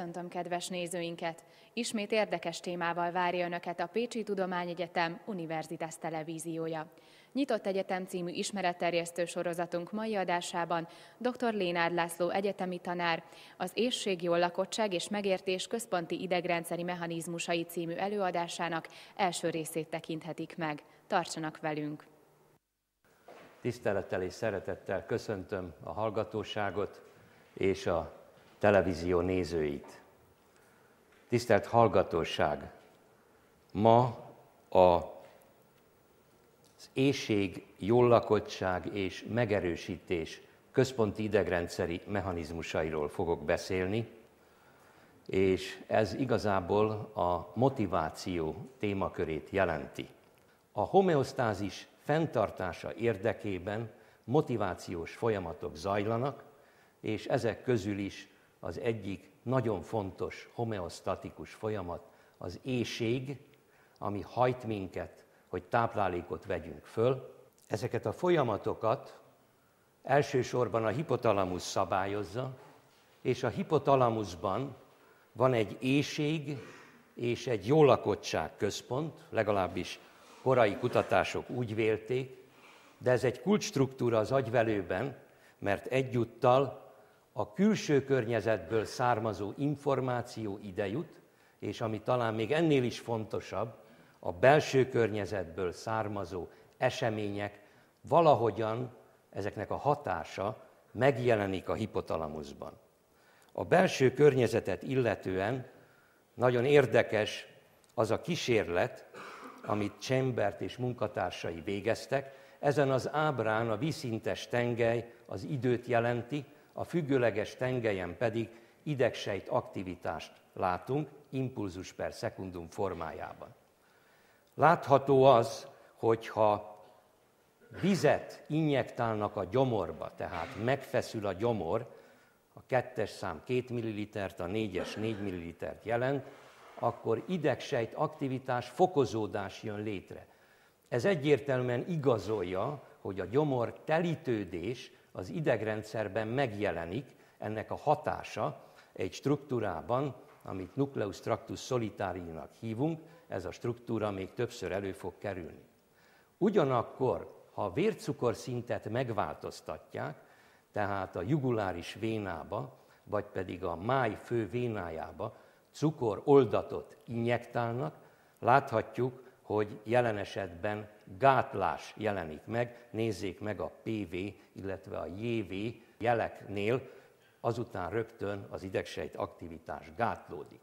Köszöntöm kedves nézőinket! Ismét érdekes témával várja Önöket a Pécsi Tudományegyetem Univerzitas Televíziója. Nyitott Egyetem című ismeretterjesztő sorozatunk mai adásában dr. Lénárd László egyetemi tanár az Ésség jól lakottság és megértés központi idegrendszeri mechanizmusai című előadásának első részét tekinthetik meg. Tartsanak velünk! Tisztelettel és szeretettel köszöntöm a hallgatóságot és a televízió nézőit. Tisztelt hallgatóság! Ma a az éjség, jóllakottság és megerősítés központi idegrendszeri mechanizmusairól fogok beszélni, és ez igazából a motiváció témakörét jelenti. A homeosztázis fenntartása érdekében motivációs folyamatok zajlanak, és ezek közül is az egyik nagyon fontos homeosztatikus folyamat az éjség, ami hajt minket, hogy táplálékot vegyünk föl. Ezeket a folyamatokat elsősorban a hipotalamus szabályozza, és a hipotalamusban van egy éjség és egy jólakottság központ, legalábbis korai kutatások úgy vélték, de ez egy kulcsstruktúra az agyvelőben, mert egyúttal a külső környezetből származó információ ide jut, és ami talán még ennél is fontosabb, a belső környezetből származó események valahogyan ezeknek a hatása megjelenik a hipotalamuszban. A belső környezetet illetően nagyon érdekes az a kísérlet, amit Chambert és munkatársai végeztek. Ezen az ábrán a vízszintes tengely az időt jelenti, a függőleges tengelyen pedig idegsejt aktivitást látunk, impulzus per szekundum formájában. Látható az, hogyha vizet injektálnak a gyomorba, tehát megfeszül a gyomor, a kettes szám 2 ml, a négyes 4 ml jelent, akkor idegsejt aktivitás, fokozódás jön létre. Ez egyértelműen igazolja, hogy a gyomor telítődés az idegrendszerben megjelenik, ennek a hatása egy struktúrában, amit nucleus tractus solitárinak hívunk, ez a struktúra még többször elő fog kerülni. Ugyanakkor, ha a vércukorszintet megváltoztatják, tehát a juguláris vénába, vagy pedig a máj fő vénájába cukor oldatot injektálnak, láthatjuk, hogy jelen esetben gátlás jelenik meg, nézzék meg a PV, illetve a JV jeleknél, azután rögtön az idegsejt aktivitás gátlódik.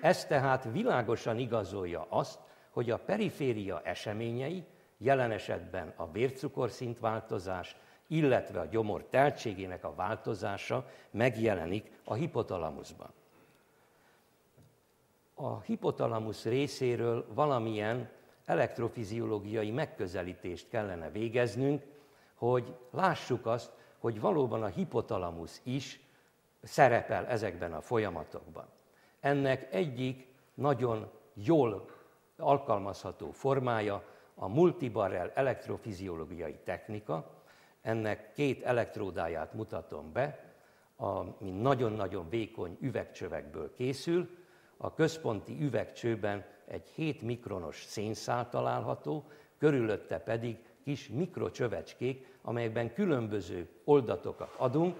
Ez tehát világosan igazolja azt, hogy a periféria eseményei, jelen esetben a vércukorszint változás, illetve a gyomor teltségének a változása megjelenik a hipotalamuszban. A hipotalamusz részéről valamilyen elektrofiziológiai megközelítést kellene végeznünk, hogy lássuk azt, hogy valóban a hipotalamusz is szerepel ezekben a folyamatokban. Ennek egyik nagyon jól alkalmazható formája a multibarrel elektrofiziológiai technika. Ennek két elektródáját mutatom be, ami nagyon-nagyon vékony üvegcsövekből készül. A központi üvegcsőben egy 7 mikronos szénszál található, körülötte pedig kis mikrocsövecskék, amelyekben különböző oldatokat adunk,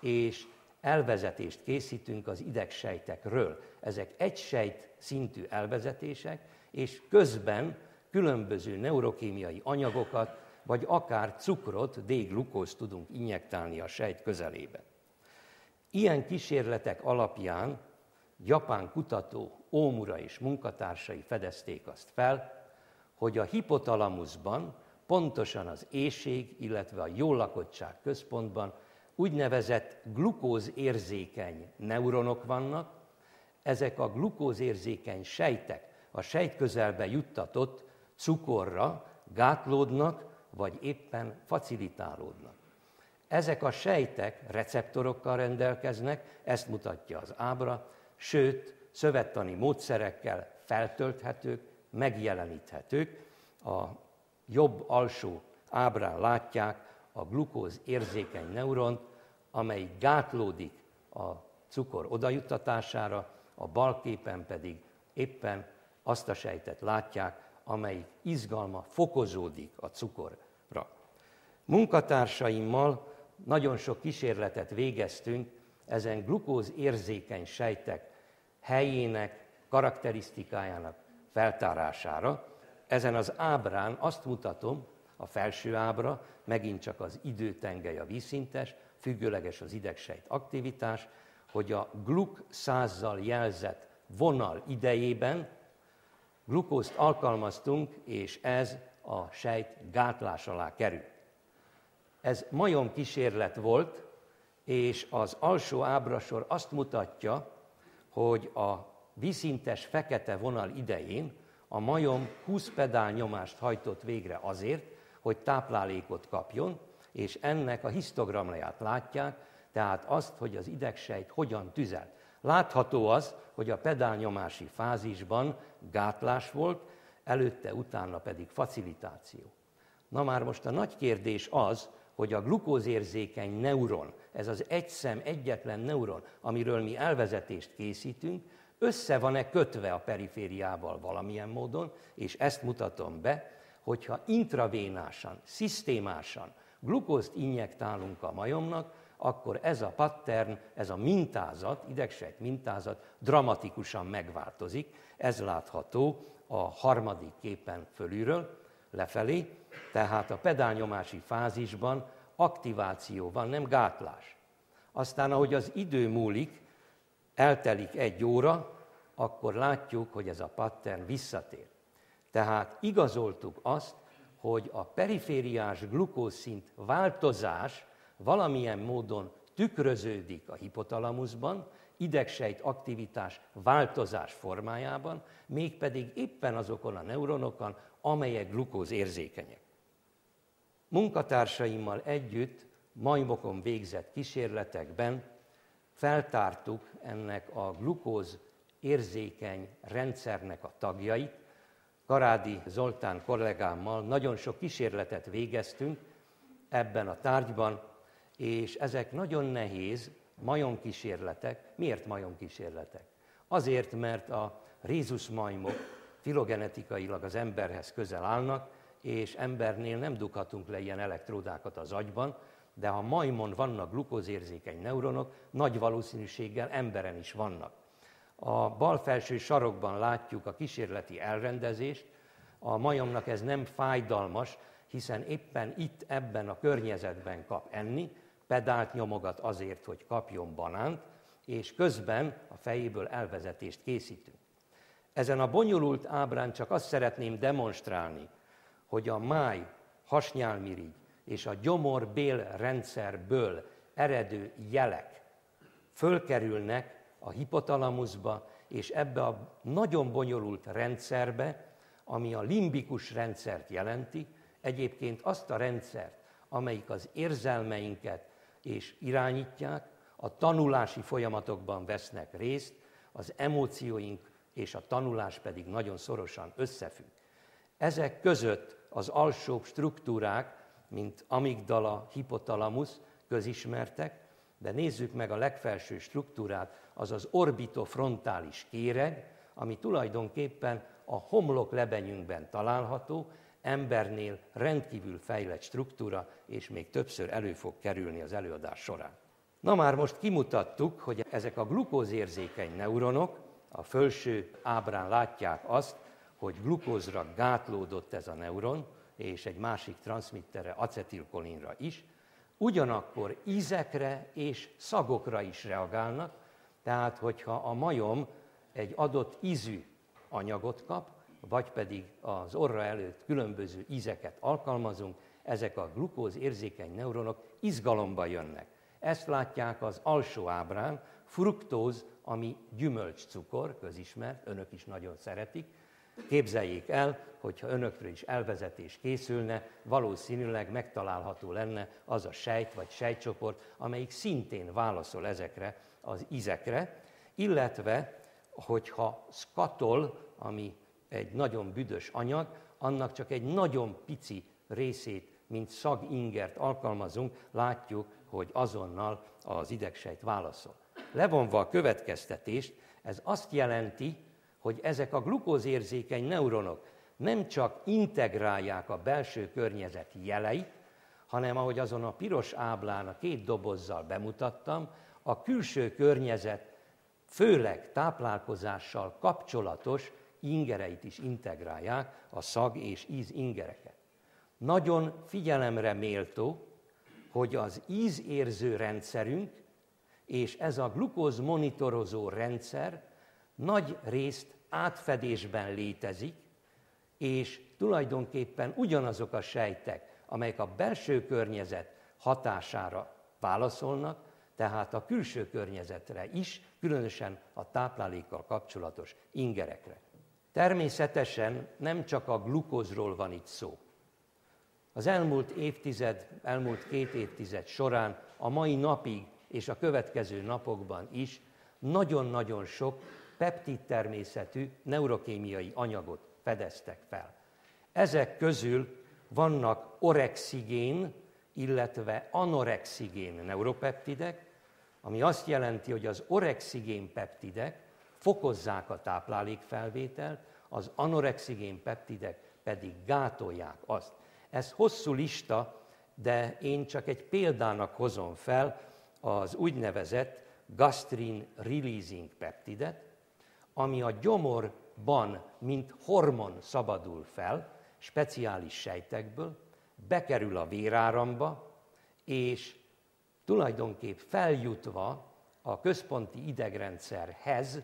és elvezetést készítünk az idegsejtekről. Ezek egy sejt szintű elvezetések, és közben különböző neurokémiai anyagokat, vagy akár cukrot, D-glukózt tudunk injektálni a sejt közelébe. Ilyen kísérletek alapján japán kutató Ómura és munkatársai fedezték azt fel, hogy a hipotalamuszban, pontosan az éjség, illetve a jólakottság központban úgynevezett glukózérzékeny neuronok vannak, ezek a glukózérzékeny sejtek a sejt közelbe juttatott cukorra gátlódnak, vagy éppen facilitálódnak. Ezek a sejtek receptorokkal rendelkeznek, ezt mutatja az ábra, sőt, szövettani módszerekkel feltölthetők, megjeleníthetők. A jobb alsó ábrán látják a glukóz érzékeny neuront, amely gátlódik a cukor odajuttatására, a bal képen pedig éppen azt a sejtet látják, amely izgalma fokozódik a cukorra. Munkatársaimmal nagyon sok kísérletet végeztünk ezen glukóz érzékeny sejtek helyének, karakterisztikájának feltárására. Ezen az ábrán azt mutatom, a felső ábra, megint csak az időtengely a vízszintes, függőleges az idegsejt aktivitás, hogy a gluk százzal jelzett vonal idejében glukózt alkalmaztunk, és ez a sejt gátlás alá kerül. Ez majom kísérlet volt, és az alsó ábrasor azt mutatja, hogy a vízszintes fekete vonal idején a majom 20 pedál nyomást hajtott végre azért, hogy táplálékot kapjon, és ennek a histogramját látják, tehát azt, hogy az idegsejt hogyan tüzel. Látható az, hogy a pedálnyomási fázisban gátlás volt, előtte, utána pedig facilitáció. Na már most a nagy kérdés az, hogy a glukózérzékeny neuron, ez az egy szem egyetlen neuron, amiről mi elvezetést készítünk, össze van-e kötve a perifériával valamilyen módon, és ezt mutatom be, hogyha intravénásan, szisztémásan glukózt injektálunk a majomnak, akkor ez a pattern, ez a mintázat, idegsejt mintázat dramatikusan megváltozik. Ez látható a harmadik képen fölülről, lefelé, tehát a pedálnyomási fázisban aktiváció van, nem gátlás. Aztán, ahogy az idő múlik, eltelik egy óra, akkor látjuk, hogy ez a pattern visszatér. Tehát igazoltuk azt, hogy a perifériás glukózszint változás valamilyen módon tükröződik a hipotalamuszban, idegsejt aktivitás változás formájában, mégpedig éppen azokon a neuronokon, amelyek glukóz érzékenyek. Munkatársaimmal együtt majmokon végzett kísérletekben feltártuk ennek a glukóz érzékeny rendszernek a tagjait. Karádi Zoltán kollégámmal nagyon sok kísérletet végeztünk ebben a tárgyban, és ezek nagyon nehéz majomkísérletek. Miért majomkísérletek? Azért, mert a rézusmajmok filogenetikailag az emberhez közel állnak, és embernél nem dughatunk le ilyen elektródákat az agyban, de ha majmon vannak glukózérzékeny neuronok, nagy valószínűséggel emberen is vannak. A bal felső sarokban látjuk a kísérleti elrendezést, a majomnak ez nem fájdalmas, hiszen éppen itt, ebben a környezetben kap enni, pedált nyomogat azért, hogy kapjon banánt, és közben a fejéből elvezetést készítünk. Ezen a bonyolult ábrán csak azt szeretném demonstrálni, hogy a máj, hasnyálmirigy és a gyomor-bél rendszerből eredő jelek fölkerülnek a hipotalamuszba, és ebbe a nagyon bonyolult rendszerbe, ami a limbikus rendszert jelenti, egyébként azt a rendszert, amelyik az érzelmeinket és irányítják, a tanulási folyamatokban vesznek részt, az emócióink és a tanulás pedig nagyon szorosan összefügg. Ezek között az alsóbb struktúrák, mint amigdala, hipotalamusz közismertek, de nézzük meg a legfelső struktúrát, az az orbitofrontális kéreg, ami tulajdonképpen a homlok lebenyünkben található, embernél rendkívül fejlett struktúra, és még többször elő fog kerülni az előadás során. Na már most kimutattuk, hogy ezek a glukózérzékeny neuronok, a felső ábrán látják azt, hogy glukózra gátlódott ez a neuron, és egy másik transmittere, acetilkolinra is, ugyanakkor ízekre és szagokra is reagálnak, tehát hogyha a majom egy adott ízű anyagot kap, vagy pedig az orra előtt különböző ízeket alkalmazunk, ezek a glukóz érzékeny neuronok izgalomba jönnek. Ezt látják az alsó ábrán, fruktóz, ami gyümölcscukor, közismert, önök is nagyon szeretik. Képzeljék el, hogyha önökről is elvezetés készülne, valószínűleg megtalálható lenne az a sejt vagy sejtcsoport, amelyik szintén válaszol ezekre az ízekre, illetve, hogyha skatol, ami egy nagyon büdös anyag, annak csak egy nagyon pici részét, mint szagingert alkalmazunk, látjuk, hogy azonnal az idegsejt válaszol. levonva a következtetést, ez azt jelenti, hogy ezek a glukózérzékeny neuronok nem csak integrálják a belső környezet jeleit, hanem ahogy azon a piros áblán a két dobozzal bemutattam, a külső környezet főleg táplálkozással kapcsolatos ingereit is integrálják, a szag és íz ingereket. Nagyon figyelemre méltó, hogy az ízérző rendszerünk és ez a glukóz monitorozó rendszer nagy részt átfedésben létezik, és tulajdonképpen ugyanazok a sejtek, amelyek a belső környezet hatására válaszolnak, tehát a külső környezetre is, különösen a táplálékkal kapcsolatos ingerekre. Természetesen nem csak a glukózról van itt szó. Az elmúlt évtized, elmúlt két évtized során a mai napig és a következő napokban is nagyon-nagyon sok peptid természetű neurokémiai anyagot fedeztek fel. Ezek közül vannak orexigén, illetve anorexigén neuropeptidek, ami azt jelenti, hogy az orexigén peptidek fokozzák a táplálékfelvételt, az anorexigén peptidek pedig gátolják azt. Ez hosszú lista, de én csak egy példának hozom fel az úgynevezett gastrin releasing peptidet, ami a gyomorban, mint hormon szabadul fel, speciális sejtekből, bekerül a véráramba, és tulajdonképp feljutva a központi idegrendszerhez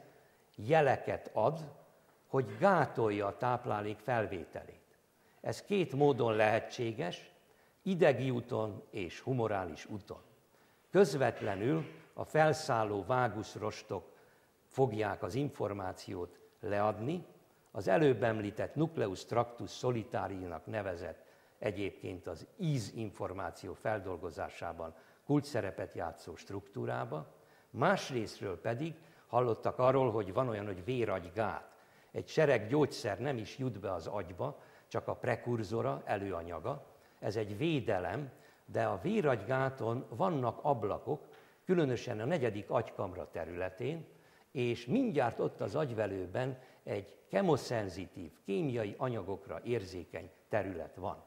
jeleket ad, hogy gátolja a táplálék felvételét. Ez két módon lehetséges, idegi úton és humorális úton. Közvetlenül a felszálló váguszrostok fogják az információt leadni, az előbb említett nucleus tractus solitárinak nevezett egyébként az ízinformáció feldolgozásában kult szerepet játszó struktúrába, másrésztről pedig hallottak arról, hogy van olyan, hogy véragygát. Egy sereg gyógyszer nem is jut be az agyba, csak a prekurzora, előanyaga. Ez egy védelem, de a véragygáton vannak ablakok, különösen a negyedik agykamra területén, és mindjárt ott az agyvelőben egy kemoszenzitív, kémiai anyagokra érzékeny terület van.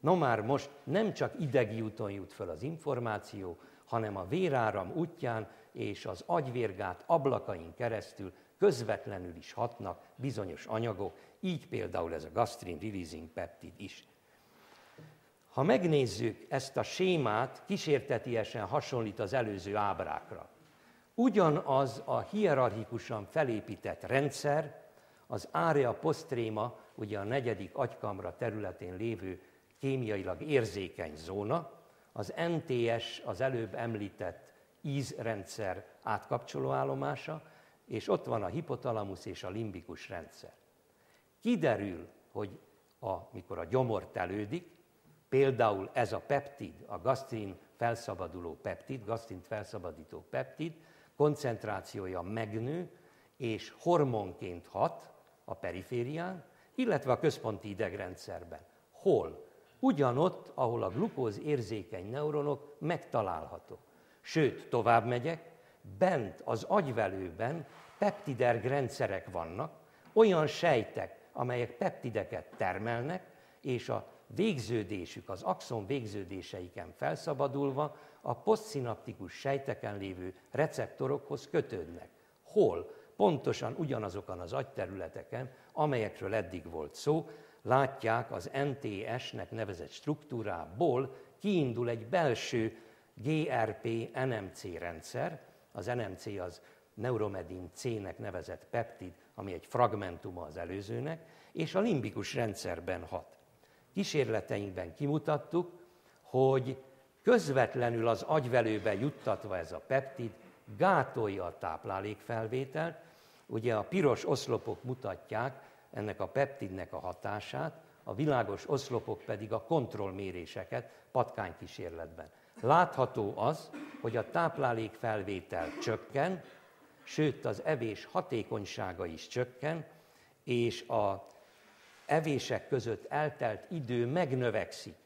No már most nem csak idegi úton jut fel az információ, hanem a véráram útján és az agyvérgát ablakain keresztül közvetlenül is hatnak bizonyos anyagok, így például ez a gastrin releasing peptid is. Ha megnézzük ezt a sémát, kísértetiesen hasonlít az előző ábrákra. Ugyanaz a hierarchikusan felépített rendszer, az area postréma, ugye a negyedik agykamra területén lévő kémiailag érzékeny zóna, az NTS, az előbb említett ízrendszer átkapcsoló állomása, és ott van a hipotalamus és a limbikus rendszer. Kiderül, hogy a, mikor a gyomor telődik, például ez a peptid, a gasztrin felszabaduló peptid, gasztrint felszabadító peptid, koncentrációja megnő, és hormonként hat a periférián, illetve a központi idegrendszerben. Hol? Ugyanott, ahol a glukóz érzékeny neuronok megtalálhatók. Sőt, tovább megyek, bent az agyvelőben peptiderg rendszerek vannak, olyan sejtek, amelyek peptideket termelnek, és a végződésük, az axon végződéseiken felszabadulva a posztszinaptikus sejteken lévő receptorokhoz kötődnek. Hol? Pontosan ugyanazokon az agyterületeken, amelyekről eddig volt szó, látják az NTS-nek nevezett struktúrából kiindul egy belső GRP-NMC rendszer, az NMC az neuromedin C-nek nevezett peptid, ami egy fragmentuma az előzőnek, és a limbikus rendszerben hat. Kísérleteinkben kimutattuk, hogy közvetlenül az agyvelőbe juttatva ez a peptid gátolja a táplálékfelvételt. Ugye a piros oszlopok mutatják ennek a peptidnek a hatását, a világos oszlopok pedig a kontrollméréseket patkánykísérletben. Látható az, hogy a táplálékfelvétel csökken, sőt az evés hatékonysága is csökken, és a evések között eltelt idő megnövekszik.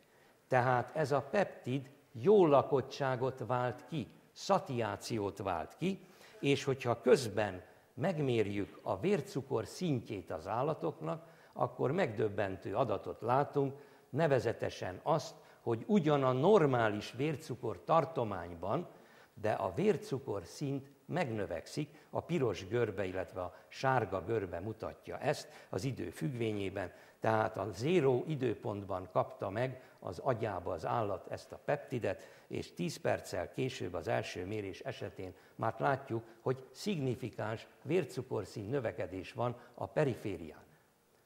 Tehát ez a peptid jó lakottságot vált ki, szatiációt vált ki, és hogyha közben megmérjük a vércukor szintjét az állatoknak, akkor megdöbbentő adatot látunk, nevezetesen azt, hogy ugyan a normális vércukor tartományban, de a vércukor szint megnövekszik, a piros görbe, illetve a sárga görbe mutatja ezt az idő függvényében, tehát a zéró időpontban kapta meg az agyába az állat ezt a peptidet, és 10 perccel később az első mérés esetén már látjuk, hogy szignifikáns vércukorszín növekedés van a periférián.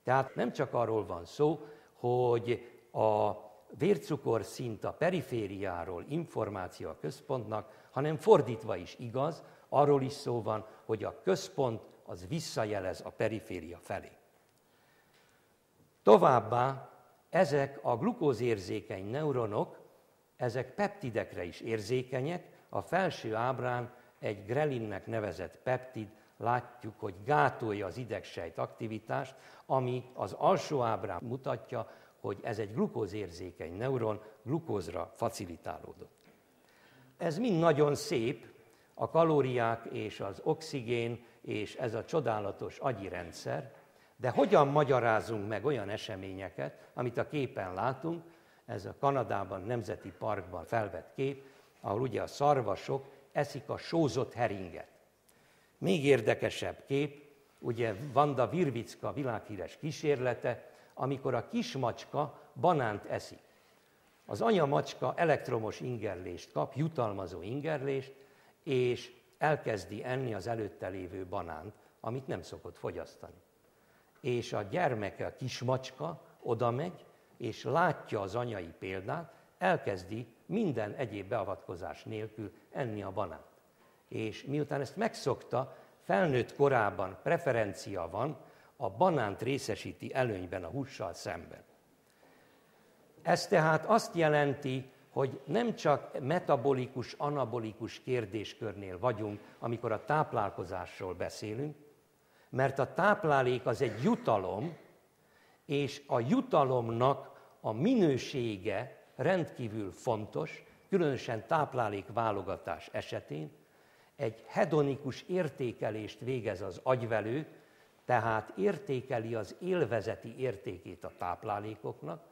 Tehát nem csak arról van szó, hogy a vércukorszint a perifériáról információ a központnak, hanem fordítva is igaz, arról is szó van, hogy a központ az visszajelez a periféria felé. Továbbá ezek a glukózérzékeny neuronok, ezek peptidekre is érzékenyek. A felső ábrán egy grelinnek nevezett peptid, látjuk, hogy gátolja az idegsejt aktivitást, ami az alsó ábrán mutatja, hogy ez egy glukózérzékeny neuron, glukózra facilitálódott. Ez mind nagyon szép, a kalóriák és az oxigén és ez a csodálatos agyi rendszer, de hogyan magyarázunk meg olyan eseményeket, amit a képen látunk, ez a Kanadában Nemzeti Parkban felvett kép, ahol ugye a szarvasok eszik a sózott heringet. Még érdekesebb kép, ugye Vanda Virvicka világhíres kísérlete, amikor a kismacska banánt eszik. Az anya macska elektromos ingerlést kap, jutalmazó ingerlést, és elkezdi enni az előtte lévő banánt, amit nem szokott fogyasztani és a gyermeke, a kismacska oda megy, és látja az anyai példát, elkezdi minden egyéb beavatkozás nélkül enni a banánt. És miután ezt megszokta, felnőtt korában preferencia van, a banánt részesíti előnyben a hússal szemben. Ez tehát azt jelenti, hogy nem csak metabolikus, anabolikus kérdéskörnél vagyunk, amikor a táplálkozásról beszélünk, mert a táplálék az egy jutalom, és a jutalomnak a minősége rendkívül fontos, különösen táplálékválogatás esetén. Egy hedonikus értékelést végez az agyvelő, tehát értékeli az élvezeti értékét a táplálékoknak,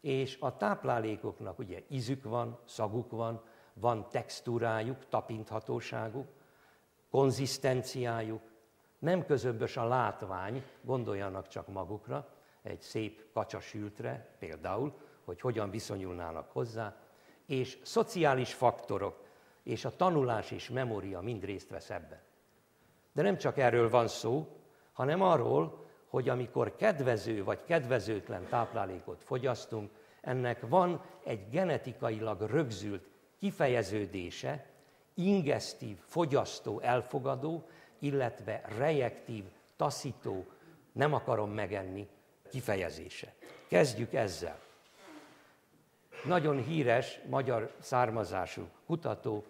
és a táplálékoknak ugye ízük van, szaguk van, van textúrájuk, tapinthatóságuk, konzisztenciájuk, nem közömbös a látvány, gondoljanak csak magukra, egy szép kacsasültre például, hogy hogyan viszonyulnának hozzá, és szociális faktorok, és a tanulás és memória mind részt vesz ebben. De nem csak erről van szó, hanem arról, hogy amikor kedvező vagy kedvezőtlen táplálékot fogyasztunk, ennek van egy genetikailag rögzült kifejeződése, ingesztív, fogyasztó, elfogadó, illetve rejektív, taszító, nem akarom megenni kifejezése. Kezdjük ezzel. Nagyon híres magyar származású kutató,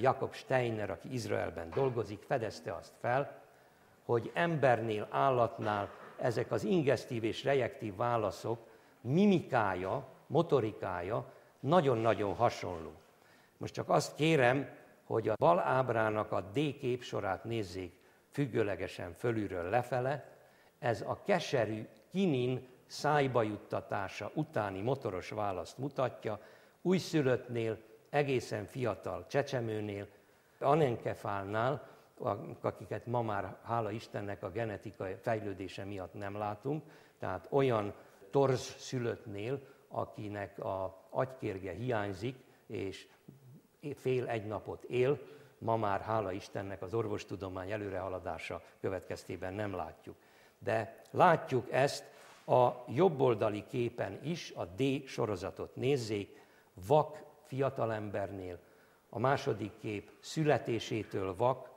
Jakob Steiner, aki Izraelben dolgozik, fedezte azt fel, hogy embernél, állatnál ezek az ingesztív és rejektív válaszok mimikája, motorikája nagyon-nagyon hasonló. Most csak azt kérem, hogy a bal ábrának a D képsorát nézzék függőlegesen fölülről lefele, ez a keserű kinin szájba juttatása utáni motoros választ mutatja, újszülöttnél, egészen fiatal csecsemőnél, anenkefálnál, akiket ma már, hála Istennek, a genetikai fejlődése miatt nem látunk, tehát olyan torz szülöttnél, akinek a agykérge hiányzik, és fél egy napot él, ma már hála Istennek az orvostudomány előrehaladása következtében nem látjuk. De látjuk ezt a jobboldali képen is, a D sorozatot nézzék, vak fiatalembernél, a második kép születésétől vak,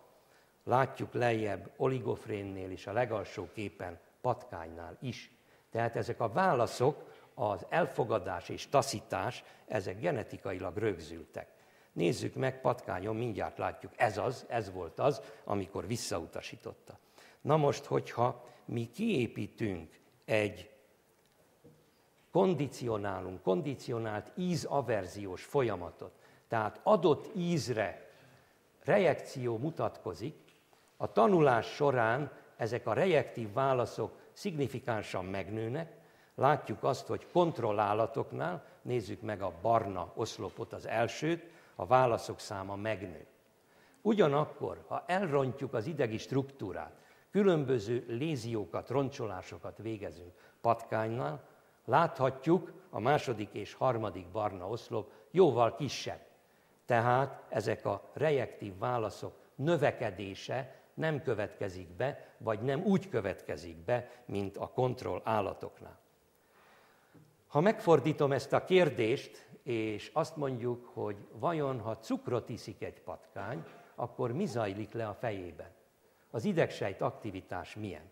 látjuk lejjebb oligofrénnél is, a legalsó képen patkánynál is. Tehát ezek a válaszok, az elfogadás és taszítás, ezek genetikailag rögzültek. Nézzük meg patkányon, mindjárt látjuk, ez az, ez volt az, amikor visszautasította. Na most, hogyha mi kiépítünk egy kondicionálunk, kondicionált ízaverziós folyamatot, tehát adott ízre rejekció mutatkozik, a tanulás során ezek a rejektív válaszok szignifikánsan megnőnek, látjuk azt, hogy kontrollálatoknál, nézzük meg a barna oszlopot, az elsőt, a válaszok száma megnő. Ugyanakkor, ha elrontjuk az idegi struktúrát, különböző léziókat, roncsolásokat végezünk patkánynál, láthatjuk a második és harmadik barna oszlop jóval kisebb. Tehát ezek a rejektív válaszok növekedése nem következik be, vagy nem úgy következik be, mint a kontroll állatoknál. Ha megfordítom ezt a kérdést, és azt mondjuk, hogy vajon ha cukrot iszik egy patkány, akkor mi zajlik le a fejében? Az idegsejt aktivitás milyen?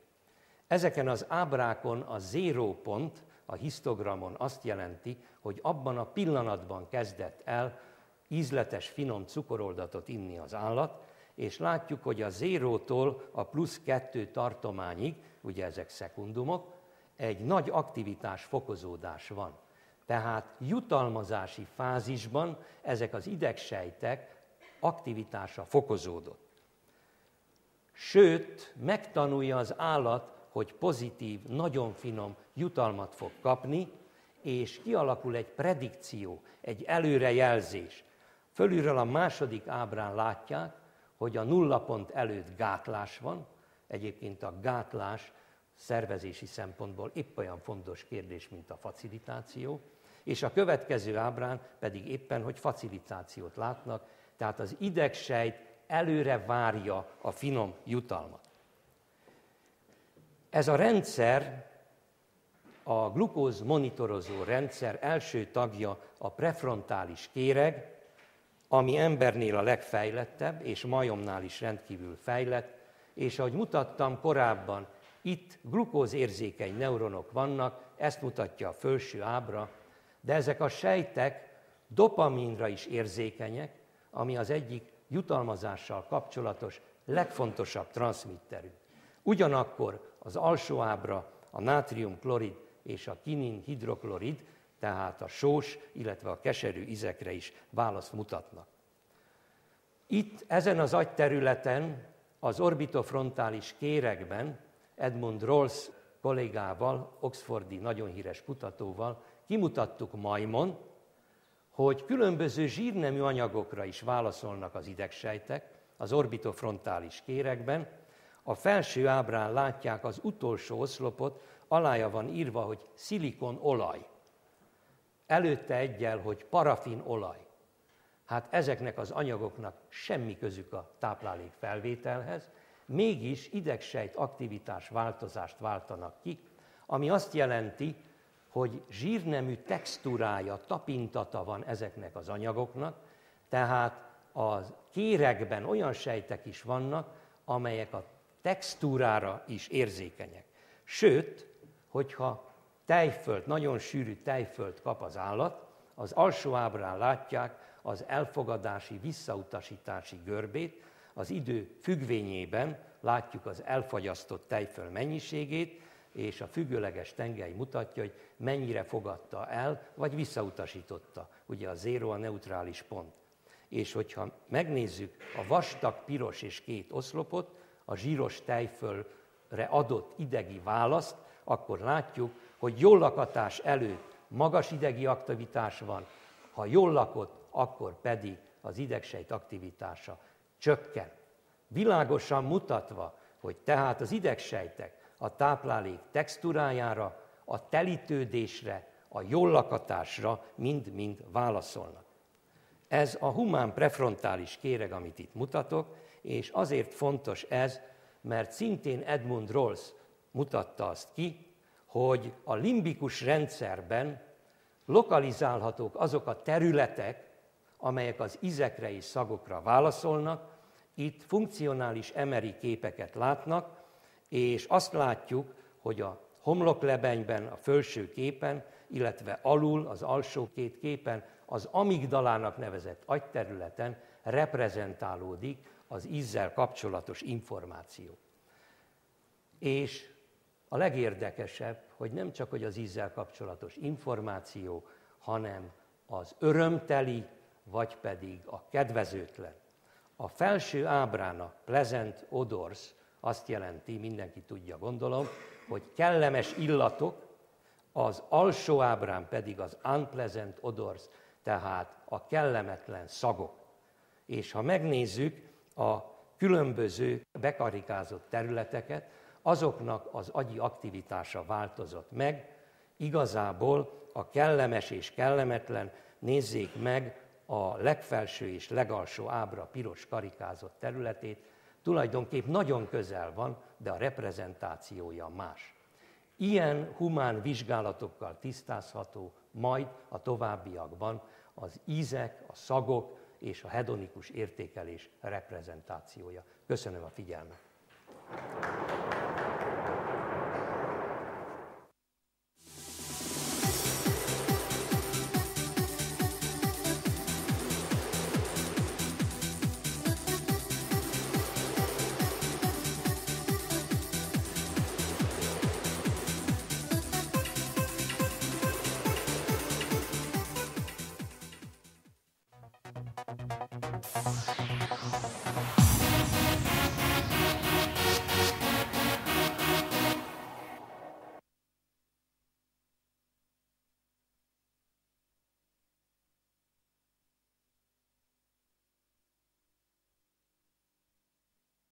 Ezeken az ábrákon a zéró pont a histogramon azt jelenti, hogy abban a pillanatban kezdett el ízletes, finom cukoroldatot inni az állat, és látjuk, hogy a zérótól a plusz kettő tartományig, ugye ezek szekundumok, egy nagy aktivitás fokozódás van. Tehát jutalmazási fázisban ezek az idegsejtek aktivitása fokozódott. Sőt, megtanulja az állat, hogy pozitív, nagyon finom jutalmat fog kapni, és kialakul egy predikció, egy előrejelzés. Fölülről a második ábrán látják, hogy a nulla pont előtt gátlás van, egyébként a gátlás szervezési szempontból épp olyan fontos kérdés, mint a facilitáció, és a következő ábrán pedig éppen, hogy facilitációt látnak, tehát az idegsejt előre várja a finom jutalmat. Ez a rendszer, a glukóz monitorozó rendszer első tagja a prefrontális kéreg, ami embernél a legfejlettebb, és majomnál is rendkívül fejlett, és ahogy mutattam korábban, itt glukózérzékeny neuronok vannak, ezt mutatja a felső ábra, de ezek a sejtek dopaminra is érzékenyek, ami az egyik jutalmazással kapcsolatos legfontosabb transmitterünk. Ugyanakkor az alsó ábra a nátriumklorid és a kinin hidroklorid, tehát a sós, illetve a keserű ízekre is választ mutatnak. Itt, ezen az agyterületen, az orbitofrontális kéregben Edmund Rolls kollégával, oxfordi nagyon híres kutatóval kimutattuk majmon, hogy különböző zsírnemű anyagokra is válaszolnak az idegsejtek az orbitofrontális kéregben. A felső ábrán látják az utolsó oszlopot, alája van írva, hogy szilikon olaj. Előtte egyel, hogy parafin olaj. Hát ezeknek az anyagoknak semmi közük a táplálék felvételhez, mégis idegsejt aktivitás változást váltanak ki, ami azt jelenti, hogy zsírnemű textúrája, tapintata van ezeknek az anyagoknak, tehát a kéregben olyan sejtek is vannak, amelyek a textúrára is érzékenyek. Sőt, hogyha tejföld, nagyon sűrű tejföld kap az állat, az alsó ábrán látják az elfogadási, visszautasítási görbét, az idő függvényében látjuk az elfagyasztott tejföl mennyiségét, és a függőleges tengely mutatja, hogy mennyire fogadta el, vagy visszautasította. Ugye a zéro a neutrális pont. És hogyha megnézzük a vastag piros és két oszlopot, a zsíros tejfölre adott idegi választ, akkor látjuk, hogy jól lakatás előtt magas idegi aktivitás van, ha jól lakott, akkor pedig az idegsejt aktivitása csökken. Világosan mutatva, hogy tehát az idegsejtek a táplálék textúrájára, a telítődésre, a jól lakatásra mind-mind válaszolnak. Ez a humán prefrontális kéreg, amit itt mutatok, és azért fontos ez, mert szintén Edmund Rolls mutatta azt ki, hogy a limbikus rendszerben lokalizálhatók azok a területek, amelyek az ízekre és szagokra válaszolnak. Itt funkcionális emeri képeket látnak, és azt látjuk, hogy a homloklebenyben, a felső képen, illetve alul, az alsó két képen, az amigdalának nevezett agyterületen reprezentálódik az ízzel kapcsolatos információ. És a legérdekesebb, hogy nem csak hogy az ízzel kapcsolatos információ, hanem az örömteli, vagy pedig a kedvezőtlen, A felső ábrán a pleasant odors azt jelenti, mindenki tudja gondolom, hogy kellemes illatok, az alsó ábrán pedig az unpleasant odors, tehát a kellemetlen szagok. És ha megnézzük a különböző bekarikázott területeket, azoknak az agyi aktivitása változott meg, igazából a kellemes és kellemetlen nézzék meg a legfelső és legalsó ábra piros karikázott területét, tulajdonképp nagyon közel van, de a reprezentációja más. Ilyen humán vizsgálatokkal tisztázható majd a továbbiakban az ízek, a szagok és a hedonikus értékelés reprezentációja. Köszönöm a figyelmet!